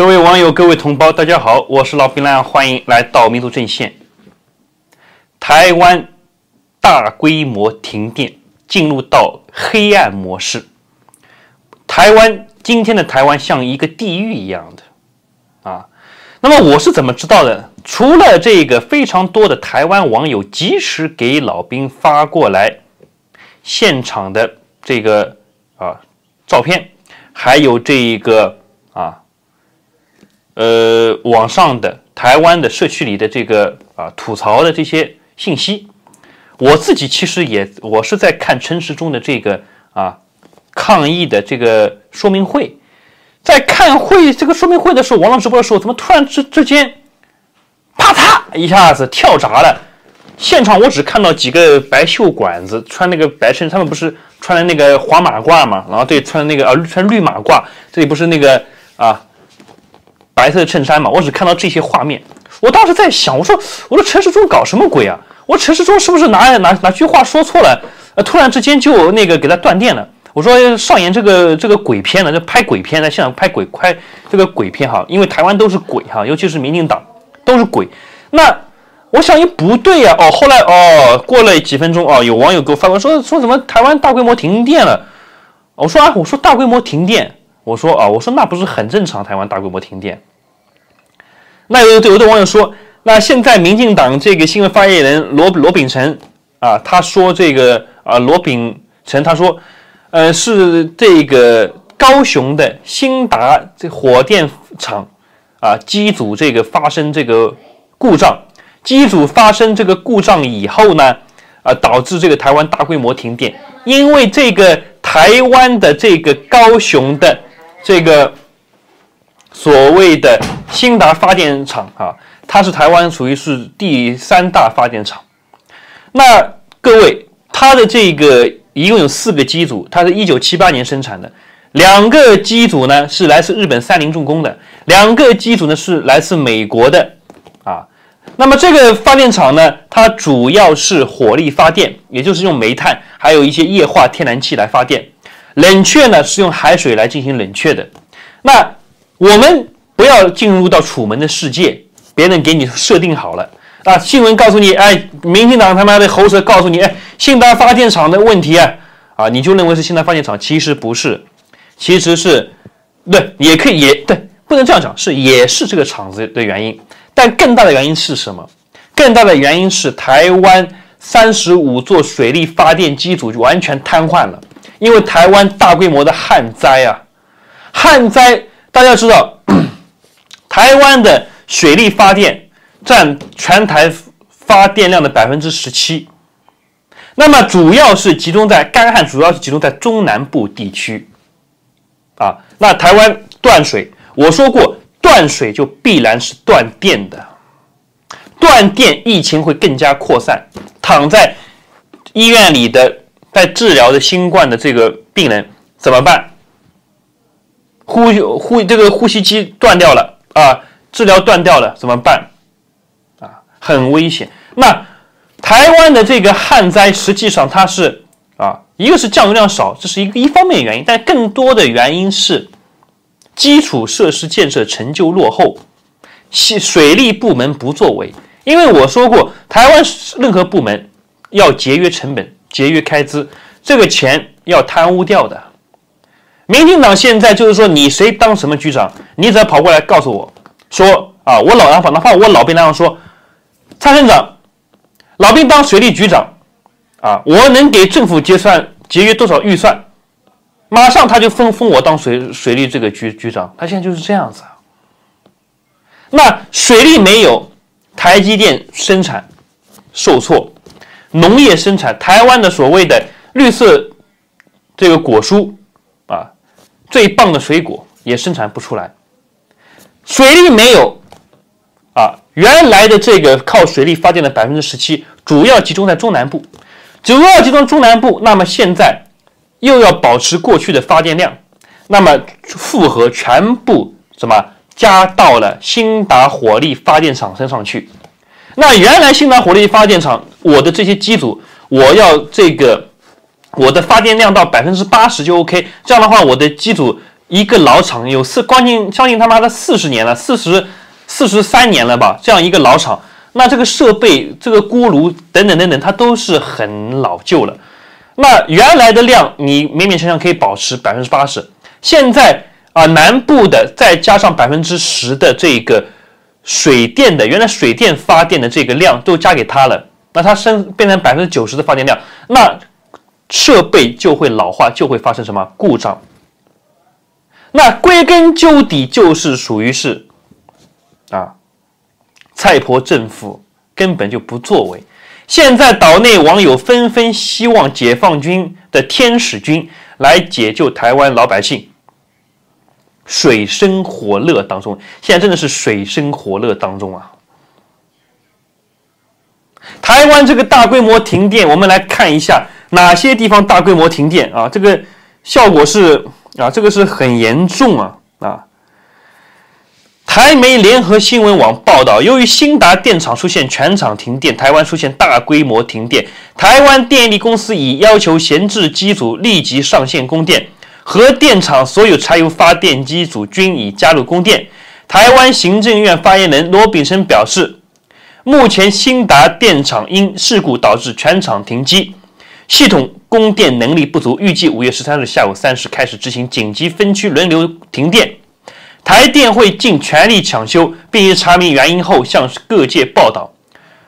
各位网友、各位同胞，大家好，我是老兵蓝，欢迎来到民族阵线。台湾大规模停电，进入到黑暗模式。台湾今天的台湾像一个地狱一样的啊。那么我是怎么知道的？除了这个非常多的台湾网友及时给老兵发过来现场的这个啊照片，还有这一个啊。呃，网上的台湾的社区里的这个啊吐槽的这些信息，我自己其实也我是在看陈时中的这个啊抗议的这个说明会，在看会这个说明会的时候，网络直播的时候，怎么突然之之间，啪嗒一下子跳闸了？现场我只看到几个白袖管子穿那个白衬，他们不是穿的那个黄马褂嘛？然后对穿那个啊穿绿马褂，这里不是那个啊。白色的衬衫嘛，我只看到这些画面。我当时在想，我说，我说陈世忠搞什么鬼啊？我说陈世忠是不是哪哪哪句话说错了？呃，突然之间就那个给他断电了。我说上演这个这个鬼片了，就拍鬼片在现场拍鬼拍这个鬼片哈，因为台湾都是鬼哈，尤其是民进党都是鬼。那我想也不对呀。哦，后来哦，过了几分钟哦，有网友给我发过说说什么台湾大规模停电了。我说啊，我说大规模停电，我说啊，我说那不是很正常，台湾大规模停电。那有有的网友说，那现在民进党这个新闻发言人罗罗秉成啊，他说这个啊，罗秉成他说，呃，是这个高雄的新达这火电厂啊机组这个发生这个故障，机组发生这个故障以后呢，啊，导致这个台湾大规模停电，因为这个台湾的这个高雄的这个。所谓的新达发电厂啊，它是台湾属于是第三大发电厂。那各位，它的这个一共有四个机组，它是一九七八年生产的。两个机组呢是来自日本三菱重工的，两个机组呢是来自美国的啊。那么这个发电厂呢，它主要是火力发电，也就是用煤炭，还有一些液化天然气来发电。冷却呢是用海水来进行冷却的。那我们不要进入到楚门的世界，别人给你设定好了啊。新闻告诉你，哎，民进党他妈的喉舌告诉你，哎，信达发电厂的问题啊，啊，你就认为是信达发电厂，其实不是，其实是，对，也可以也对，不能这样讲，是也是这个厂子的原因，但更大的原因是什么？更大的原因是台湾三十五座水力发电机组就完全瘫痪了，因为台湾大规模的旱灾啊，旱灾。大家知道，台湾的水力发电占全台发电量的百分之十七，那么主要是集中在干旱，主要是集中在中南部地区。啊，那台湾断水，我说过，断水就必然是断电的，断电疫情会更加扩散。躺在医院里的在治疗的新冠的这个病人怎么办？呼呼，这个呼吸机断掉了啊，治疗断掉了怎么办？啊，很危险。那台湾的这个旱灾，实际上它是啊，一个是降雨量少，这是一个一方面原因，但更多的原因是基础设施建设成就落后，水水利部门不作为。因为我说过，台湾任何部门要节约成本、节约开支，这个钱要贪污掉的。民进党现在就是说，你谁当什么局长，你只要跑过来告诉我，说啊，我老杨，哪怕我老兵那样说，蔡省长，老兵当水利局长，啊，我能给政府结算节约多少预算，马上他就封封我当水水利这个局局长，他现在就是这样子。那水利没有，台积电生产受挫，农业生产，台湾的所谓的绿色这个果蔬。最棒的水果也生产不出来，水利没有啊，原来的这个靠水利发电的百分之十七，主要集中在中南部，主要集中中南部。那么现在又要保持过去的发电量，那么负荷全部什么加到了新达火力发电厂身上去。那原来新达火力发电厂，我的这些机组，我要这个。我的发电量到百分之八十就 OK，这样的话，我的机组一个老厂有四，将近将近他妈的四十年了，四十四十三年了吧？这样一个老厂，那这个设备、这个锅炉等等等等，它都是很老旧了。那原来的量你勉勉强强可以保持百分之八十，现在啊南部的再加上百分之十的这个水电的，原来水电发电的这个量都加给它了，那它升变成百分之九十的发电量，那设备就会老化，就会发生什么故障？那归根究底就是属于是啊，蔡婆政府根本就不作为。现在岛内网友纷纷希望解放军的天使军来解救台湾老百姓，水深火热当中，现在真的是水深火热当中啊！台湾这个大规模停电，我们来看一下哪些地方大规模停电啊？这个效果是啊，这个是很严重啊啊！台媒联合新闻网报道，由于新达电厂出现全厂停电，台湾出现大规模停电，台湾电力公司已要求闲置机组立即上线供电，核电厂所有柴油发电机组均已加入供电。台湾行政院发言人罗秉成表示。目前新达电厂因事故导致全厂停机，系统供电能力不足，预计五月十三日下午三时开始执行紧急分区轮流停电。台电会尽全力抢修，并于查明原因后向各界报道。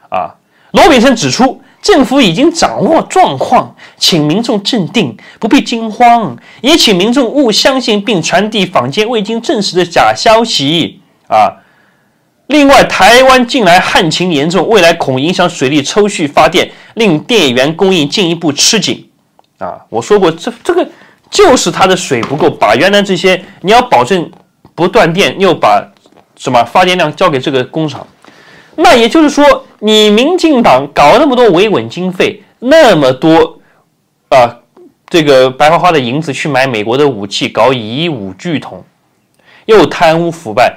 啊，罗秉生指出，政府已经掌握状况，请民众镇定，不必惊慌，也请民众勿相信并传递坊间未经证实的假消息。啊。另外，台湾近来旱情严重，未来恐影响水利抽蓄发电，令电源供应进一步吃紧。啊，我说过，这这个就是它的水不够，把原来这些你要保证不断电，又把什么发电量交给这个工厂，那也就是说，你民进党搞那么多维稳经费，那么多啊，这个白花花的银子去买美国的武器，搞以武拒统，又贪污腐败。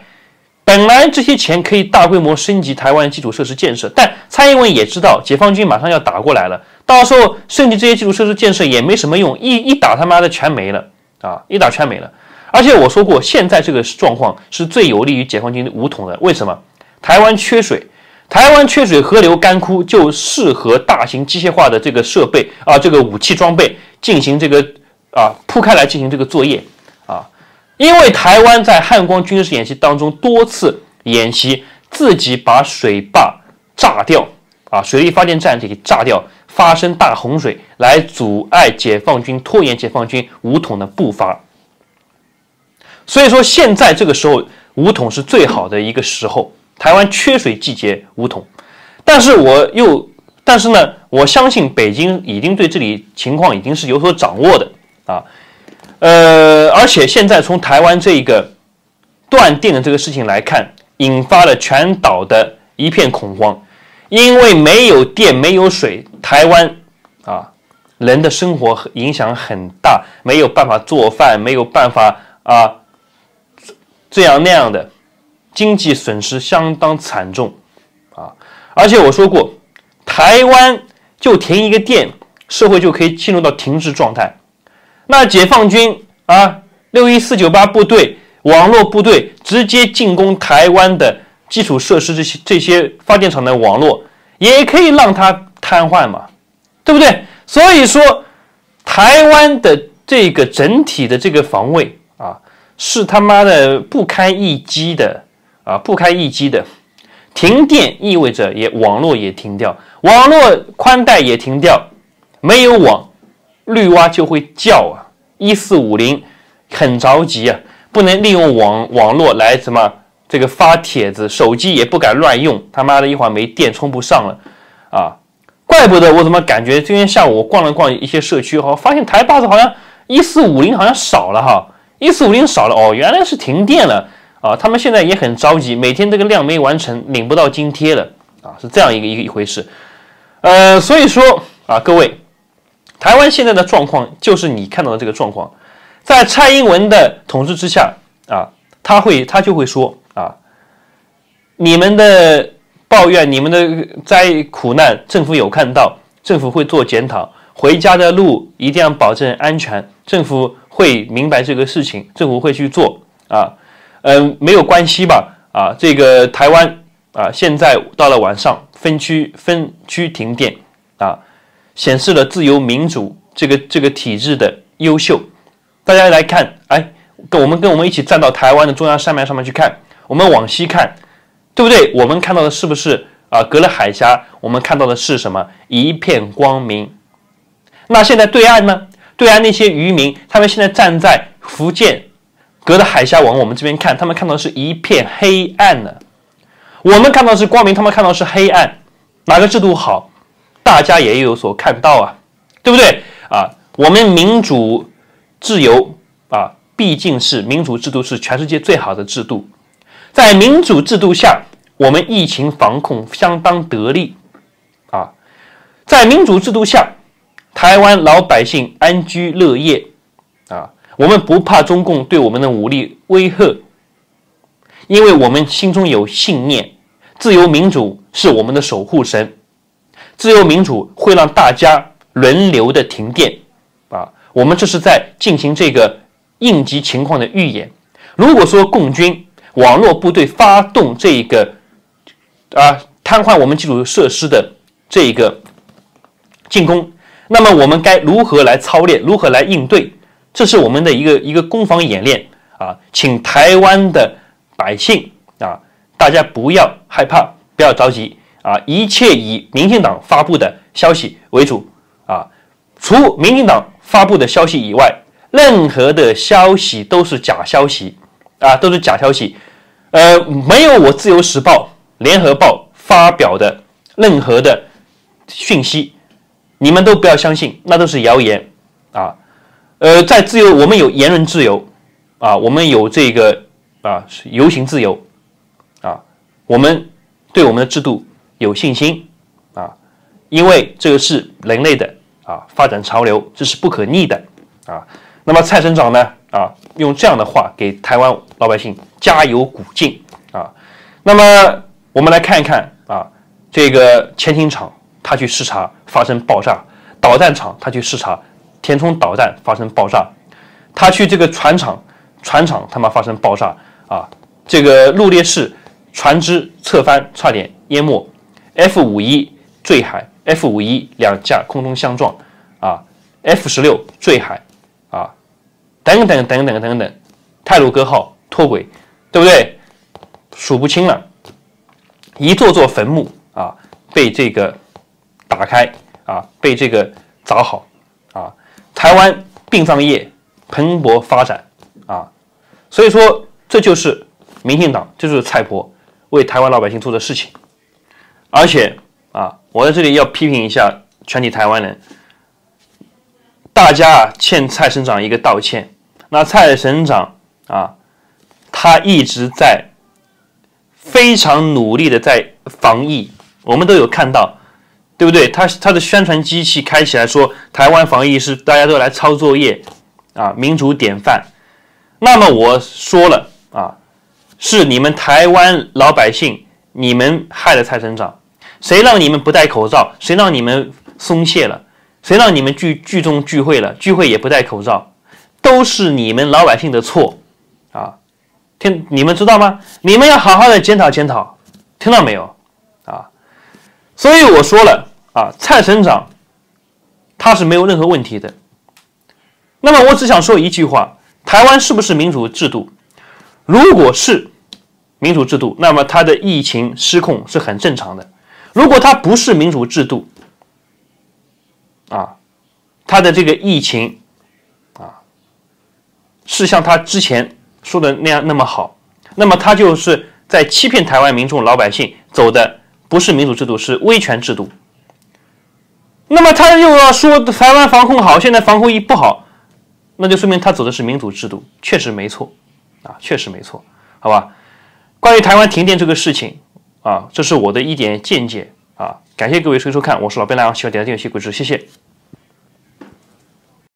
本来这些钱可以大规模升级台湾基础设施建设，但蔡英文也知道解放军马上要打过来了，到时候升级这些基础设施建设也没什么用，一一打他妈的全没了啊！一打全没了。而且我说过，现在这个状况是最有利于解放军武统的。为什么？台湾缺水，台湾缺水，河流干枯，就适合大型机械化的这个设备啊，这个武器装备进行这个啊铺开来进行这个作业。因为台湾在汉光军事演习当中多次演习自己把水坝炸掉，啊，水力发电站给炸掉，发生大洪水，来阻碍解放军拖延解放军武统的步伐。所以说，现在这个时候武统是最好的一个时候，台湾缺水季节武统。但是我又，但是呢，我相信北京已经对这里情况已经是有所掌握的啊。呃，而且现在从台湾这一个断电的这个事情来看，引发了全岛的一片恐慌，因为没有电、没有水，台湾啊人的生活影响很大，没有办法做饭，没有办法啊这样那样的，经济损失相当惨重啊！而且我说过，台湾就停一个电，社会就可以进入到停滞状态。那解放军啊，六一四九八部队、网络部队直接进攻台湾的基础设施，这些这些发电厂的网络，也可以让它瘫痪嘛，对不对？所以说，台湾的这个整体的这个防卫啊，是他妈的不堪一击的啊，不堪一击的。停电意味着也网络也停掉，网络宽带也停掉，没有网。绿蛙就会叫啊，一四五零很着急啊，不能利用网网络来什么这个发帖子，手机也不敢乱用，他妈的一会儿没电充不上了啊！怪不得我怎么感觉今天下午我逛了逛一些社区哈，发现台巴子好像一四五零好像少了哈，一四五零少了哦，原来是停电了啊！他们现在也很着急，每天这个量没完成，领不到津贴了啊，是这样一个一一回事。呃，所以说啊，各位。台湾现在的状况就是你看到的这个状况，在蔡英文的统治之下啊，他会他就会说啊，你们的抱怨、你们的灾苦难，政府有看到，政府会做检讨，回家的路一定要保证安全，政府会明白这个事情，政府会去做啊，嗯，没有关系吧？啊，这个台湾啊，现在到了晚上分区分区停电啊，显示了自由民主这个这个体制的优秀。大家来看，哎，跟我们跟我们一起站到台湾的中央山脉上面去看，我们往西看，对不对？我们看到的是不是啊？隔了海峡，我们看到的是什么？一片光明。那现在对岸呢？对岸那些渔民，他们现在站在福建，隔着海峡往我们这边看，他们看到的是一片黑暗的。我们看到是光明，他们看到是黑暗，哪个制度好？大家也有所看到啊，对不对啊？我们民主自由啊，毕竟是民主制度是全世界最好的制度，在民主制度下，我们疫情防控相当得力啊，在民主制度下。台湾老百姓安居乐业，啊，我们不怕中共对我们的武力威吓，因为我们心中有信念，自由民主是我们的守护神，自由民主会让大家轮流的停电，啊，我们这是在进行这个应急情况的预演。如果说共军网络部队发动这个啊瘫痪我们基础设施的这个进攻，那么我们该如何来操练？如何来应对？这是我们的一个一个攻防演练啊！请台湾的百姓啊，大家不要害怕，不要着急啊！一切以民进党发布的消息为主啊！除民进党发布的消息以外，任何的消息都是假消息啊，都是假消息。呃，没有我自由时报、联合报发表的任何的讯息。你们都不要相信，那都是谣言啊！呃，在自由，我们有言论自由啊，我们有这个啊游行自由啊，我们对我们的制度有信心啊，因为这个是人类的啊发展潮流，这是不可逆的啊。那么蔡省长呢啊，用这样的话给台湾老百姓加油鼓劲啊。那么我们来看一看啊，这个潜艇厂。他去视察发生爆炸，导弹厂他去视察填充导弹发生爆炸，他去这个船厂，船厂他妈发生爆炸啊！这个陆列式船只侧翻差点淹没，F 五一坠海，F 五一两架空中相撞啊，F 十六坠海啊，等等等等等等，泰鲁格号脱轨，对不对？数不清了，一座座坟墓啊，被这个。打开啊，被这个砸好啊！台湾殡葬业蓬勃发展啊，所以说这就是民进党，这就是蔡婆为台湾老百姓做的事情。而且啊，我在这里要批评一下全体台湾人，大家啊欠蔡省长一个道歉。那蔡省长啊，他一直在非常努力的在防疫，我们都有看到。对不对？他他的宣传机器开起来说，台湾防疫是大家都来抄作业啊，民主典范。那么我说了啊，是你们台湾老百姓，你们害了蔡省长，谁让你们不戴口罩？谁让你们松懈了？谁让你们聚聚众聚会了？聚会也不戴口罩，都是你们老百姓的错啊！听你们知道吗？你们要好好的检讨检讨，听到没有？啊所以我说了啊，蔡省长他是没有任何问题的。那么我只想说一句话：台湾是不是民主制度？如果是民主制度，那么它的疫情失控是很正常的。如果它不是民主制度，啊，它的这个疫情啊，是像他之前说的那样那么好，那么他就是在欺骗台湾民众老百姓走的。不是民主制度，是威权制度。那么他又要说台湾防控好，现在防控一不好，那就说明他走的是民主制度，确实没错，啊，确实没错，好吧？关于台湾停电这个事情，啊，这是我的一点见解，啊，感谢各位收收看，我是老贝拉，喜欢点赞订阅，谢谢支持，谢谢。